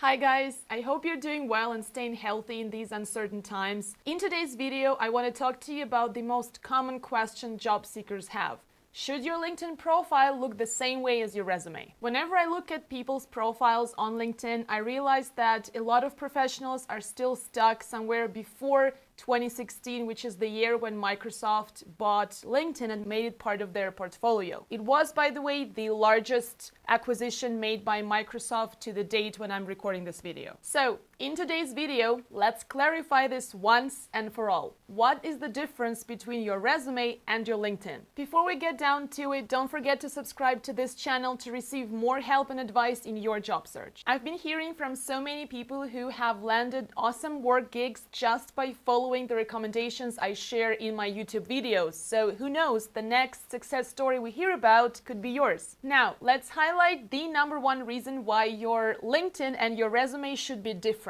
Hi guys, I hope you're doing well and staying healthy in these uncertain times. In today's video, I want to talk to you about the most common question job seekers have. Should your LinkedIn profile look the same way as your resume? Whenever I look at people's profiles on LinkedIn, I realize that a lot of professionals are still stuck somewhere before 2016, which is the year when Microsoft bought LinkedIn and made it part of their portfolio. It was, by the way, the largest acquisition made by Microsoft to the date when I'm recording this video. So, in today's video, let's clarify this once and for all. What is the difference between your resume and your LinkedIn? Before we get down to it, don't forget to subscribe to this channel to receive more help and advice in your job search. I've been hearing from so many people who have landed awesome work gigs just by following the recommendations I share in my YouTube videos. So who knows, the next success story we hear about could be yours. Now, let's highlight the number one reason why your LinkedIn and your resume should be different.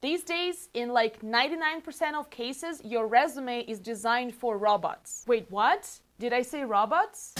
These days, in like 99% of cases, your resume is designed for robots. Wait, what? Did I say robots?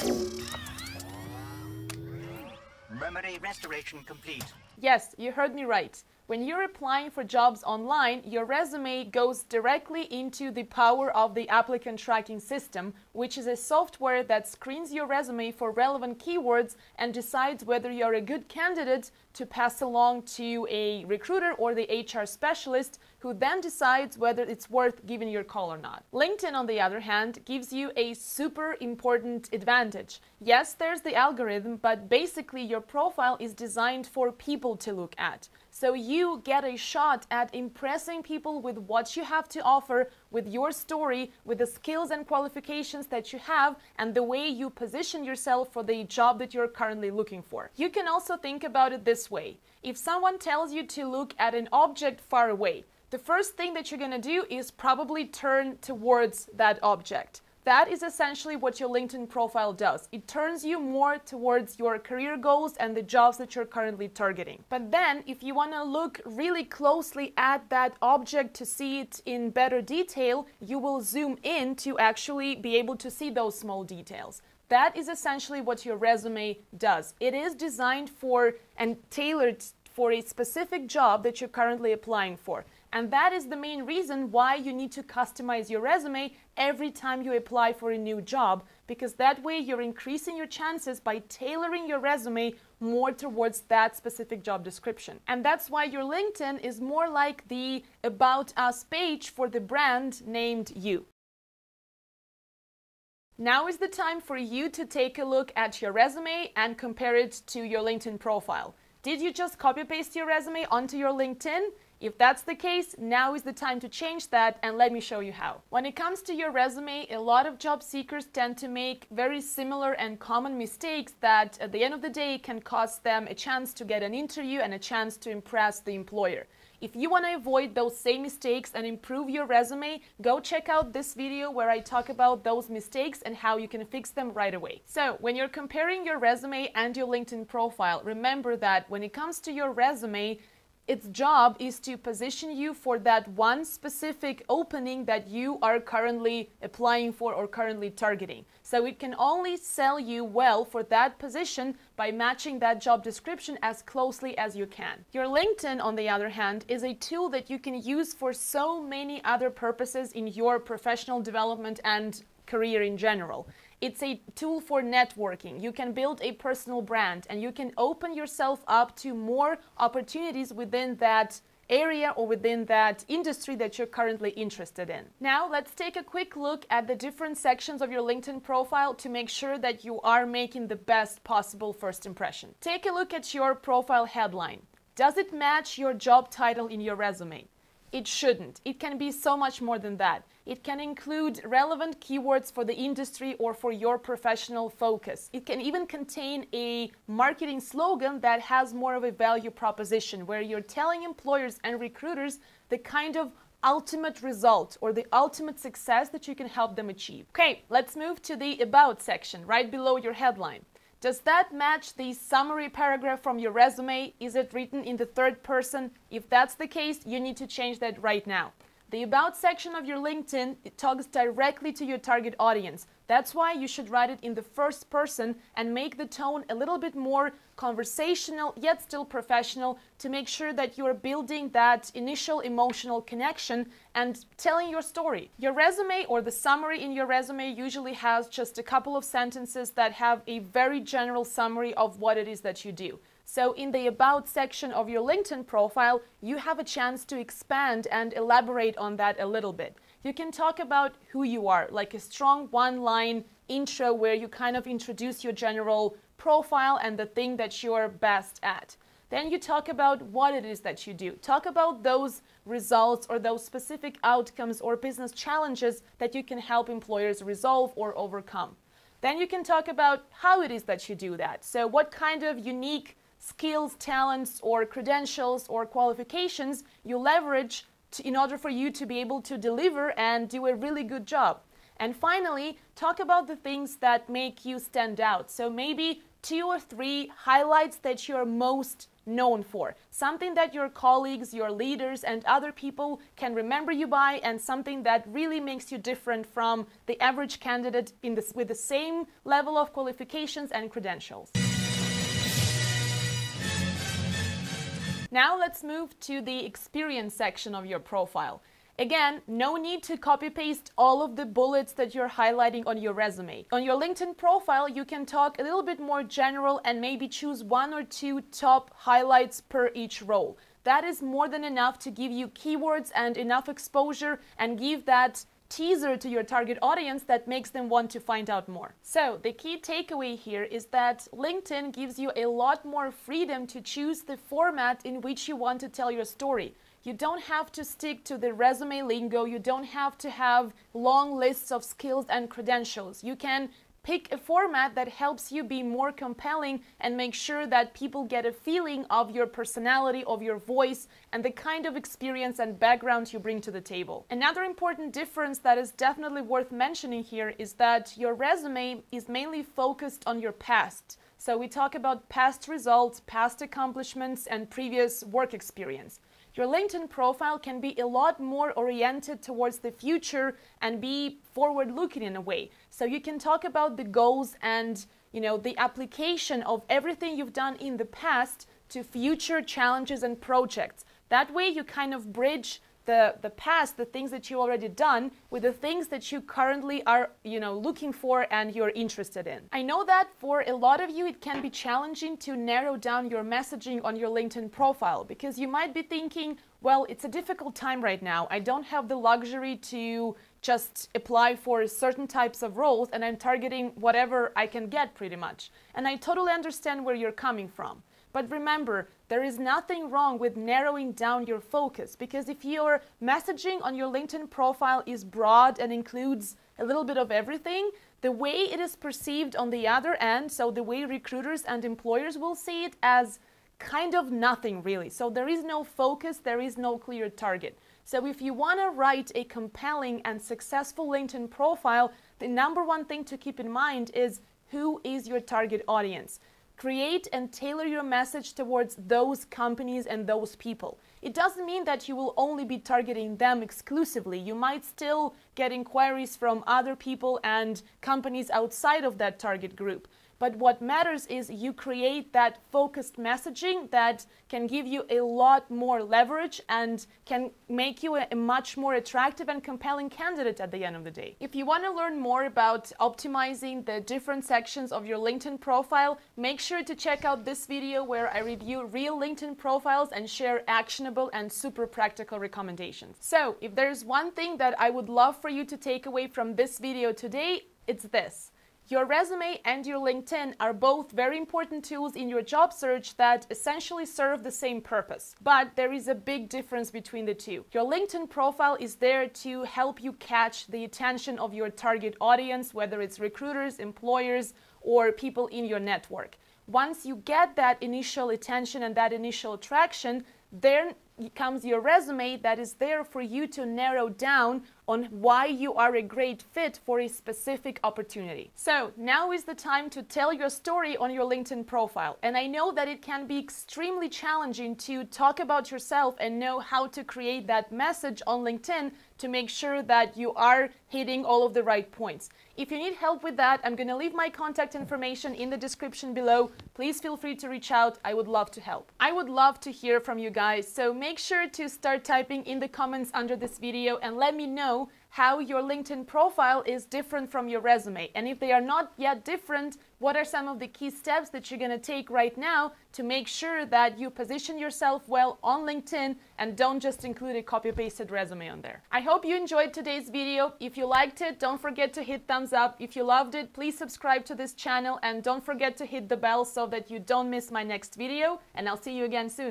Memory restoration complete. Yes, you heard me right. When you're applying for jobs online, your resume goes directly into the power of the applicant tracking system, which is a software that screens your resume for relevant keywords and decides whether you're a good candidate to pass along to a recruiter or the HR specialist who then decides whether it's worth giving your call or not. LinkedIn, on the other hand, gives you a super important advantage. Yes, there's the algorithm, but basically your profile is designed for people to look at. So you get a shot at impressing people with what you have to offer, with your story, with the skills and qualifications that you have, and the way you position yourself for the job that you're currently looking for. You can also think about it this way. If someone tells you to look at an object far away, the first thing that you're going to do is probably turn towards that object. That is essentially what your LinkedIn profile does. It turns you more towards your career goals and the jobs that you're currently targeting. But then, if you want to look really closely at that object to see it in better detail, you will zoom in to actually be able to see those small details. That is essentially what your resume does. It is designed for and tailored for a specific job that you're currently applying for. And that is the main reason why you need to customize your resume every time you apply for a new job, because that way you're increasing your chances by tailoring your resume more towards that specific job description. And that's why your LinkedIn is more like the About Us page for the brand named you. Now is the time for you to take a look at your resume and compare it to your LinkedIn profile. Did you just copy paste your resume onto your LinkedIn? If that's the case, now is the time to change that and let me show you how. When it comes to your resume, a lot of job seekers tend to make very similar and common mistakes that at the end of the day can cost them a chance to get an interview and a chance to impress the employer. If you want to avoid those same mistakes and improve your resume, go check out this video where I talk about those mistakes and how you can fix them right away. So when you're comparing your resume and your LinkedIn profile, remember that when it comes to your resume, its job is to position you for that one specific opening that you are currently applying for or currently targeting. So it can only sell you well for that position by matching that job description as closely as you can. Your LinkedIn, on the other hand, is a tool that you can use for so many other purposes in your professional development and career in general. It's a tool for networking. You can build a personal brand and you can open yourself up to more opportunities within that area or within that industry that you're currently interested in. Now, let's take a quick look at the different sections of your LinkedIn profile to make sure that you are making the best possible first impression. Take a look at your profile headline. Does it match your job title in your resume? It shouldn't. It can be so much more than that. It can include relevant keywords for the industry or for your professional focus. It can even contain a marketing slogan that has more of a value proposition where you're telling employers and recruiters the kind of ultimate result or the ultimate success that you can help them achieve. Okay, let's move to the About section right below your headline. Does that match the summary paragraph from your resume? Is it written in the third person? If that's the case, you need to change that right now. The About section of your LinkedIn talks directly to your target audience. That's why you should write it in the first person and make the tone a little bit more conversational yet still professional to make sure that you're building that initial emotional connection and telling your story. Your resume or the summary in your resume usually has just a couple of sentences that have a very general summary of what it is that you do. So in the About section of your LinkedIn profile, you have a chance to expand and elaborate on that a little bit. You can talk about who you are, like a strong one line intro where you kind of introduce your general profile and the thing that you're best at. Then you talk about what it is that you do. Talk about those results or those specific outcomes or business challenges that you can help employers resolve or overcome. Then you can talk about how it is that you do that. So, what kind of unique skills, talents, or credentials or qualifications you leverage to, in order for you to be able to deliver and do a really good job. And finally, talk about the things that make you stand out. So maybe two or three highlights that you're most known for. Something that your colleagues, your leaders, and other people can remember you by, and something that really makes you different from the average candidate in this, with the same level of qualifications and credentials. Now let's move to the experience section of your profile. Again, no need to copy paste all of the bullets that you're highlighting on your resume. On your LinkedIn profile, you can talk a little bit more general and maybe choose one or two top highlights per each role. That is more than enough to give you keywords and enough exposure and give that teaser to your target audience that makes them want to find out more. So, the key takeaway here is that LinkedIn gives you a lot more freedom to choose the format in which you want to tell your story. You don't have to stick to the resume lingo, you don't have to have long lists of skills and credentials. You can Pick a format that helps you be more compelling and make sure that people get a feeling of your personality, of your voice, and the kind of experience and background you bring to the table. Another important difference that is definitely worth mentioning here is that your resume is mainly focused on your past. So we talk about past results, past accomplishments, and previous work experience your LinkedIn profile can be a lot more oriented towards the future and be forward looking in a way. So you can talk about the goals and you know the application of everything you've done in the past to future challenges and projects. That way you kind of bridge the, the past, the things that you already done, with the things that you currently are, you know, looking for and you're interested in. I know that for a lot of you, it can be challenging to narrow down your messaging on your LinkedIn profile because you might be thinking, well, it's a difficult time right now. I don't have the luxury to just apply for certain types of roles and I'm targeting whatever I can get pretty much. And I totally understand where you're coming from. But remember, there is nothing wrong with narrowing down your focus because if your messaging on your LinkedIn profile is broad and includes a little bit of everything, the way it is perceived on the other end, so the way recruiters and employers will see it as kind of nothing really. So there is no focus, there is no clear target. So if you want to write a compelling and successful LinkedIn profile, the number one thing to keep in mind is who is your target audience? Create and tailor your message towards those companies and those people. It doesn't mean that you will only be targeting them exclusively. You might still get inquiries from other people and companies outside of that target group. But what matters is you create that focused messaging that can give you a lot more leverage and can make you a, much more attractive and compelling candidate at the end of the day. If you want to learn more about optimizing the different sections of your LinkedIn profile, make sure to check out this video where I review real LinkedIn profiles and share actionable and super practical recommendations. So, if there's one thing that I would love for you to take away from this video today, it's this. Your resume and your LinkedIn are both very important tools in your job search that essentially serve the same purpose. But there is a big difference between the two. Your LinkedIn profile is there to help you catch the attention of your target audience, whether it's recruiters, employers, or people in your network. Once you get that initial attention and that initial traction, then comes your resume that is there for you to narrow down on why you are a great fit for a specific opportunity. So now is the time to tell your story on your LinkedIn profile. And I know that it can be extremely challenging to talk about yourself and know how to create that message on LinkedIn to make sure that you are hitting all of the right points. If you need help with that, I'm going to leave my contact information in the description below. Please feel free to reach out. I would love to help. I would love to hear from you guys, so make sure to start typing in the comments under this video and let me know how your LinkedIn profile is different from your resume. And if they are not yet different, what are some of the key steps that you're going to take right now to make sure that you position yourself well on LinkedIn and don't just include a copy pasted resume on there. I hope you enjoyed today's video. If you liked it, don't forget to hit thumbs up. If you loved it, please subscribe to this channel and don't forget to hit the bell so that you don't miss my next video. And I'll see you again soon.